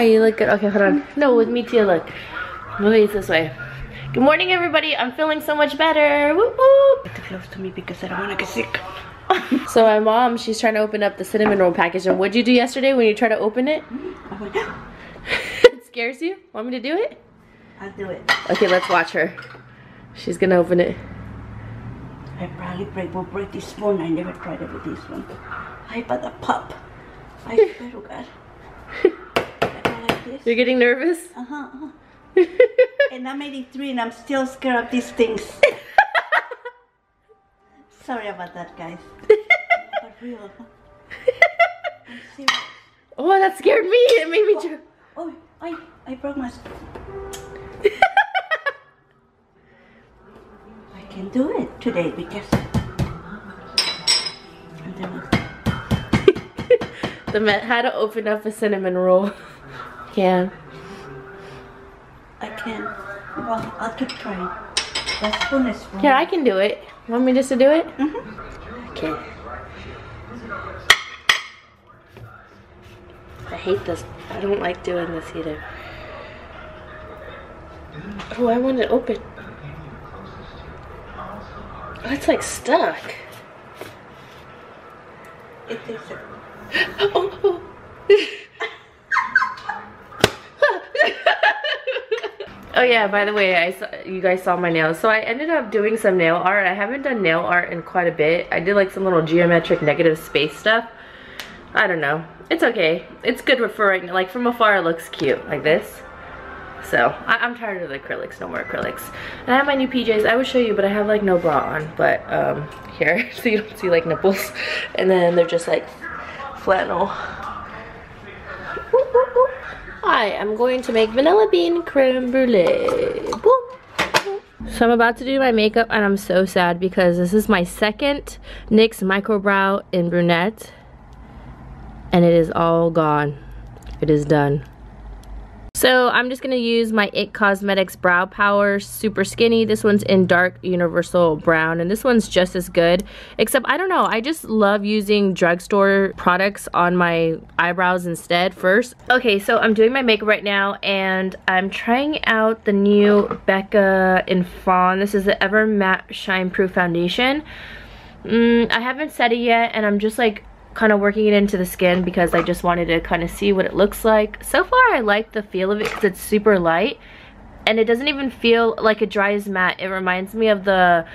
You look good? Okay, hold on. No, with me too, look. Move this way. Good morning, everybody. I'm feeling so much better. Whoop, whoop. Get close to me because I don't want to get sick. so my mom, she's trying to open up the cinnamon roll package. And what'd you do yesterday when you tried to open it? It scares you? Want me to do it? I'll do it. Okay, let's watch her. She's gonna open it. I probably break, will break this spoon. I never tried it with this one. I bought a pup. I swear to God. I go like this. You're getting nervous? Uh-huh. uh-huh. and I'm 83 and I'm still scared of these things. Sorry about that, guys. but real. Oh, that scared me. It made me jump. Oh, I, I broke my... I can do it today because... The met how to open up a cinnamon roll. Yeah. I can. Well, I'll keep trying. The spoon is wrong. Yeah, I can do it. Want me just to do it? Mhm. Okay. I hate this. I don't like doing this either. Oh, I want it open. Oh, it's like stuck. It is a Oh, oh. oh yeah, by the way, I saw, you guys saw my nails. So I ended up doing some nail art. I haven't done nail art in quite a bit. I did like some little geometric negative space stuff. I don't know. It's okay. It's good for right now. Like from afar it looks cute like this. So I am tired of the acrylics, no more acrylics. And I have my new PJs, I would show you, but I have like no bra on. But um, here, so you don't see like nipples. And then they're just like flannel. I am going to make vanilla bean creme brulee. So I'm about to do my makeup and I'm so sad because this is my second NYX micro brow in brunette and it is all gone. It is done. So I'm just going to use my IT Cosmetics Brow Power Super Skinny. This one's in dark universal brown and this one's just as good. Except I don't know, I just love using drugstore products on my eyebrows instead first. Okay, so I'm doing my makeup right now and I'm trying out the new Becca in Fawn. This is the Ever Matte Shine Proof Foundation. Mm, I haven't set it yet and I'm just like kind of working it into the skin because I just wanted to kind of see what it looks like. So far I like the feel of it because it's super light and it doesn't even feel like it dries matte. It reminds me of the,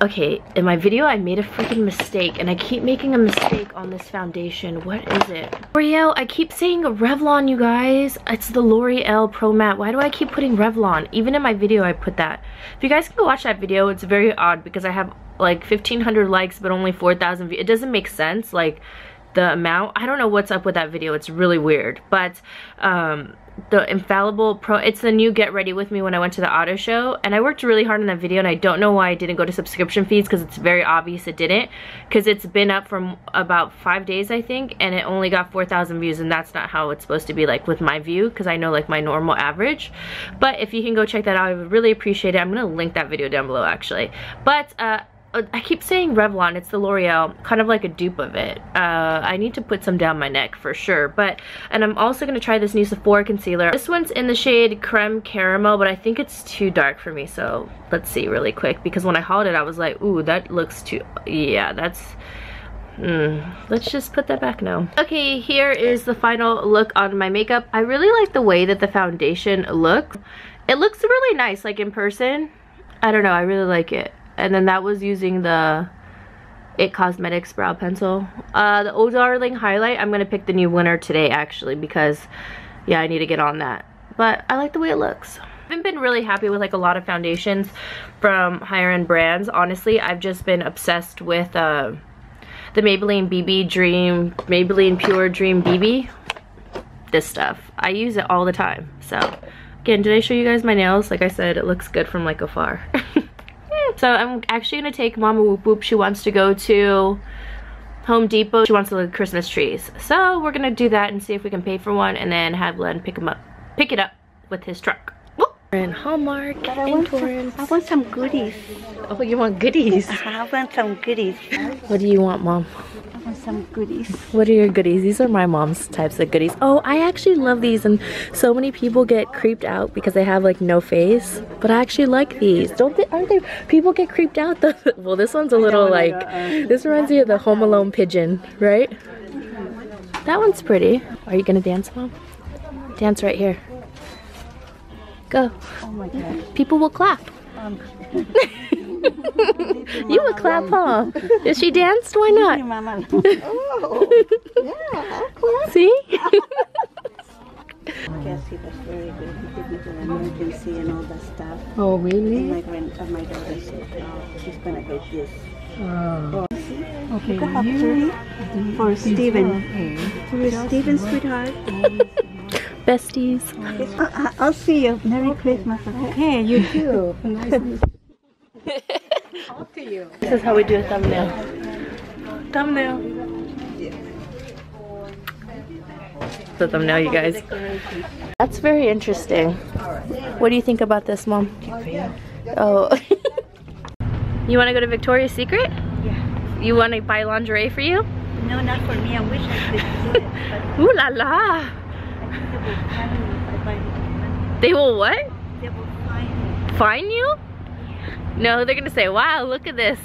okay, in my video I made a freaking mistake and I keep making a mistake on this foundation. What is it? L'Oreal, I keep saying Revlon you guys. It's the L'Oreal Pro Matte. Why do I keep putting Revlon? Even in my video I put that. If you guys can go watch that video, it's very odd because I have like 1500 likes but only 4,000 views. It doesn't make sense like the amount. I don't know what's up with that video. It's really weird. But um, the Infallible Pro, it's the new Get Ready With Me when I went to the auto show. And I worked really hard on that video and I don't know why I didn't go to subscription feeds because it's very obvious it didn't. Because it's been up for about five days I think and it only got 4,000 views and that's not how it's supposed to be like with my view because I know like my normal average. But if you can go check that out, I would really appreciate it. I'm to link that video down below actually. But uh, I keep saying Revlon, it's the L'Oreal, kind of like a dupe of it. Uh, I need to put some down my neck for sure. But, and I'm also going to try this new Sephora concealer. This one's in the shade Creme Caramel, but I think it's too dark for me. So let's see really quick. Because when I hauled it, I was like, ooh, that looks too, yeah, that's, Mm, let's just put that back now. Okay, here is the final look on my makeup. I really like the way that the foundation looks. It looks really nice, like in person. I don't know, I really like it and then that was using the It Cosmetics brow pencil. Uh, the Oh Darling highlight, I'm going to pick the new winner today actually because yeah, I need to get on that. But I like the way it looks. I haven't been really happy with like a lot of foundations from higher end brands. Honestly, I've just been obsessed with uh, the Maybelline BB Dream, Maybelline Pure Dream BB. This stuff. I use it all the time. So, again, did I show you guys my nails? Like I said, it looks good from like afar. So I'm actually gonna take Mama Whoop Whoop. She wants to go to Home Depot. She wants to look at Christmas trees. So we're gonna do that and see if we can pay for one and then have Len pick him up, pick it up with his truck. We're in Hallmark But I in Torrance. some, I want some goodies. Oh, you want goodies? I want some goodies. What do you want, Mom? Some goodies. What are your goodies? These are my mom's types of goodies. Oh, I actually love these and so many people get creeped out because they have like no face. But I actually like these. Don't they, aren't they, people get creeped out though. well, this one's a little like, this reminds me of the Home Alone pigeon, right? That one's pretty. Are you gonna dance, mom? Dance right here. Go. Oh my god. People will clap. Um, You would clap, huh? If she danced, why not? Oh, yeah. See? Yes, he was very good. He took me to the emergency and all that stuff. Oh, And really? my grand, uh, my daughter said, oh, she's gonna get this. Oh, okay. Look up three for Steven. Okay. For Steven, sweetheart. Besties. Uh, I'll see you. Merry Christmas. Hey, you too. nice to talk to you. This is how we do a thumbnail. Thumbnail. The thumbnail, you guys. That's very interesting. What do you think about this, Mom? Oh. you want to go to Victoria's Secret? Yeah. You want to buy lingerie for you? No, not for me. I wish I could do it, but Ooh la la. I think they will find me if I buy. They will what? They will find me. Fine you? No, they're gonna say, wow, look at this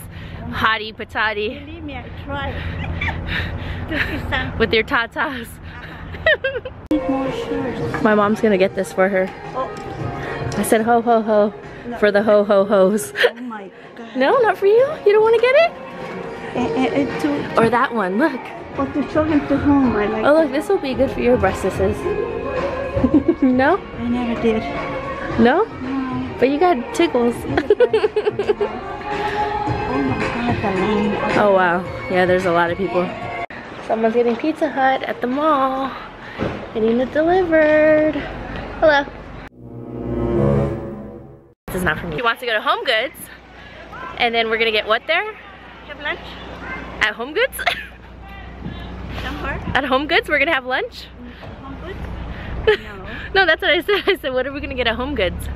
hottie patati Believe me, I tried. This is with your tatas. Uh-huh. My mom's gonna get this for her. Oh, I said ho ho ho for the ho ho hos. oh my god. no, not for you. You don't want to get it? And, and, and to, Or that one. Look. or to show him to home, I like Oh look, this will be good for your breastises. no, I never did. no, No. But you got tickles. Oh my god, oh wow, yeah, there's a lot of people. Someone's getting Pizza Hut at the mall, getting it delivered. Hello. This is not for me. He wants to go to Home Goods, and then we're gonna get what there? Have lunch At Home Goods? somewhere? At Home Goods, we're gonna have lunch? Home good? No. No, that's what I said. I said, what are we gonna get at Home Goods?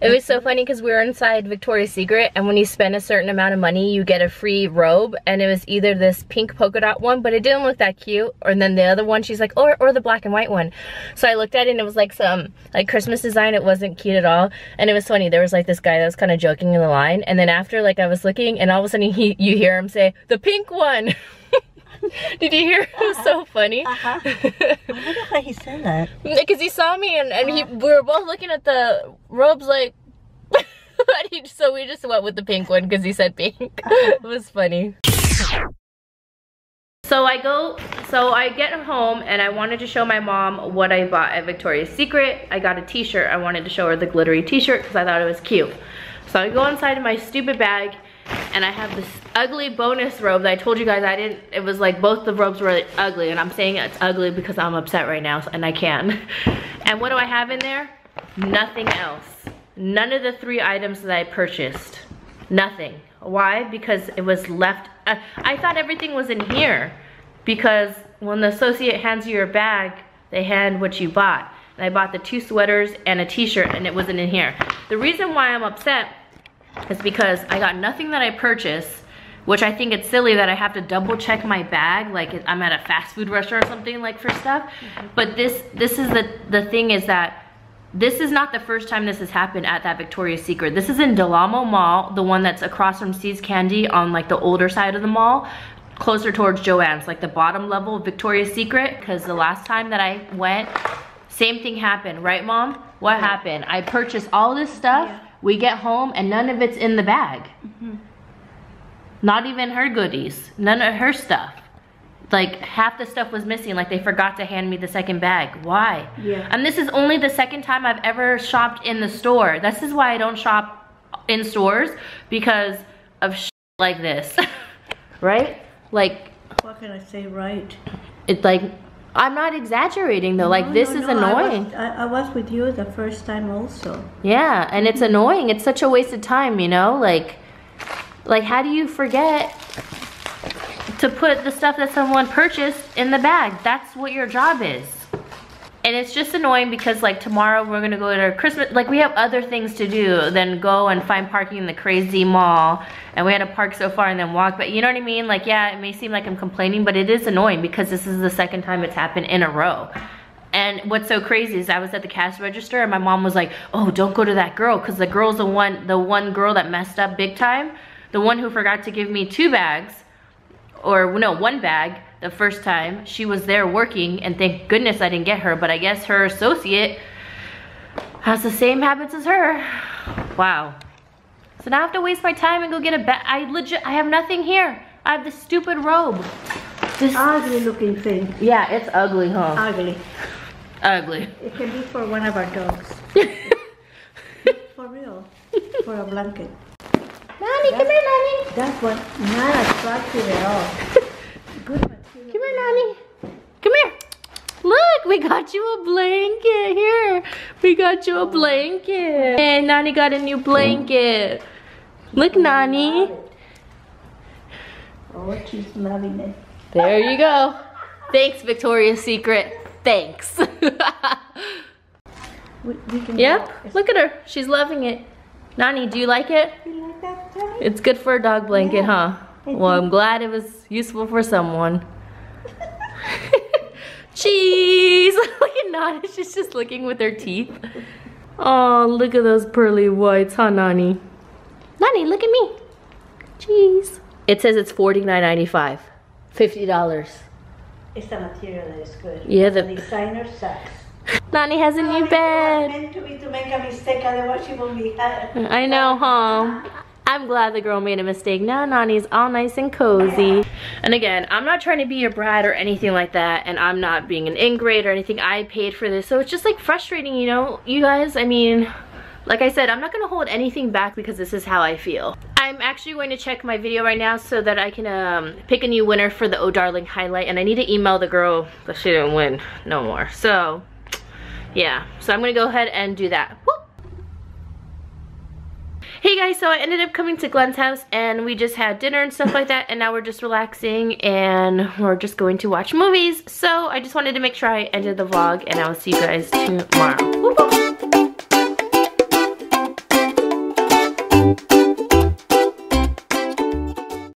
It was so funny because we were inside Victoria's Secret and when you spend a certain amount of money, you get a free robe and it was either this pink polka dot one, but it didn't look that cute. Or then the other one, she's like, or, or the black and white one. So I looked at it and it was like some like Christmas design. It wasn't cute at all. And it was funny. There was like this guy that was kind of joking in the line. And then after like I was looking and all of a sudden he, you hear him say, the pink one. Did you hear? It was so funny. Uh-huh. I wonder why he said that. Because he saw me and, and he, we were both looking at the robes like, he- so we just went with the pink one because he said pink. it was funny. So I go, so I get home and I wanted to show my mom what I bought at Victoria's Secret. I got a t-shirt. I wanted to show her the glittery t-shirt because I thought it was cute. So I go inside of my stupid bag and I have this ugly bonus robe that I told you guys I didn't, it was like both the robes were ugly and I'm saying it's ugly because I'm upset right now and I can. And what do I have in there? Nothing else. None of the three items that I purchased. Nothing. Why? Because it was left, uh, I thought everything was in here because when the associate hands you your bag, they hand what you bought. And I bought the two sweaters and a t-shirt and it wasn't in here. The reason why I'm upset is because I got nothing that I purchased, which I think it's silly that I have to double check my bag, like I'm at a fast food restaurant or something like for stuff. Mm-hmm. But this, this is the, the thing is that this is not the first time this has happened at that Victoria's Secret. This is in Del Amo Mall, the one that's across from See's Candy on like the older side of the mall, closer towards Joann's, like the bottom level of Victoria's Secret. Because the last time that I went, same thing happened, right mom? What happened? I purchased all this stuff, Yeah. We get home and none of it's in the bag. Mm-hmm. Not even her goodies, none of her stuff. Like half the stuff was missing, like they forgot to hand me the second bag. Why? Yeah. And this is only the second time I've ever shopped in the store. This is why I don't shop in stores because of like this. right? Like What can I say right? it's like I'm not exaggerating though. Like this no, is no, annoying. I was, I, I was with you the first time also. Yeah, and it's annoying. It's such a waste of time, you know? Like like how do you forget to put the stuff that someone purchased in the bag? That's what your job is. And it's just annoying because like tomorrow we're gonna go to our Christmas, like we have other things to do than go and find parking in the crazy mall. And we had to park so far and then walk, but you know what I mean? Like yeah, it may seem like I'm complaining, but it is annoying because this is the second time it's happened in a row. And what's so crazy is I was at the cash register and my mom was like, oh, don't go to that girl because the girl's the one, the one girl that messed up big time. The one who forgot to give me two bags or no, one bag the first time. She was there working and thank goodness I didn't get her, but I guess her associate has the same habits as her. Wow. So now I have to waste my time and go get a bag. I legit, I have nothing here. I have this stupid robe. This, Ugly looking thing. yeah, it's ugly, huh? Ugly. Ugly. It can be for one of our dogs. for real. For a blanket. Nani, come here, Nani. That's what not attractive at all. Come here, Nani. Come here. Look, we got you a blanket. Here, we got you a blanket. And Nani got a new blanket. Look, Nani. Oh, she's loving it. There you go. Thanks, Victoria's Secret. Thanks. We, we yep, look at her. She's loving it. Nani, do you like it? You like that, It's good for a dog blanket, huh? Well, I'm glad it was useful for someone. Cheese! look at Nani, she's just looking with her teeth. Oh, look at those pearly whites, huh, Nani? Nani, look at me. Cheese. It says it's $49.95. $50. It's the material that is good. Yeah, the- the designer sucks. Nani has a new bed. meant to be to make a mistake, otherwise she will be. Uh, I know, huh? I'm glad the girl made a mistake. Now Nani's all nice and cozy. And again, I'm not trying to be your brat or anything like that, and I'm not being an ingrate or anything. I paid for this, so it's just like frustrating, you know? You guys, I mean, like I said, I'm not gonna hold anything back because this is how I feel. I'm actually going to check my video right now so that I can um, pick a new winner for the Oh Darling highlight, and I need to email the girl that she didn't win no more. So, yeah. So I'm gonna go ahead and do that. Whoop. Hey guys, so I ended up coming to Glenn's house and we just had dinner and stuff like that and now we're just relaxing and we're just going to watch movies. So I just wanted to make sure I ended the vlog and I will see you guys tomorrow.